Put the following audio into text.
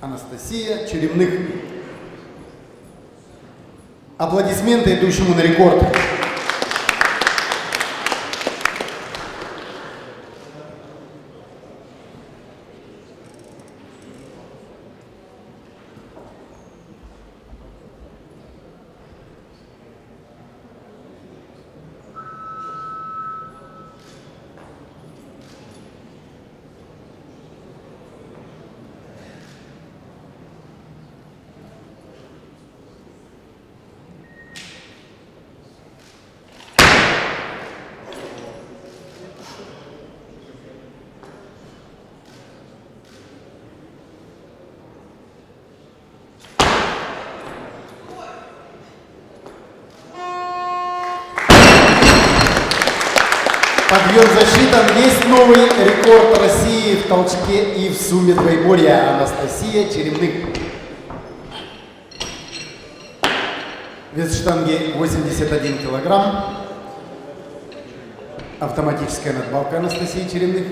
Анастасия Черемных. Аплодисменты идущему на рекорд. Подъем засчитан. Есть новый рекорд России в толчке и в сумме двоеборья. Анастасия Черемных. Вес штанги 81 килограмм. Автоматическая надбавка Анастасии Черемных.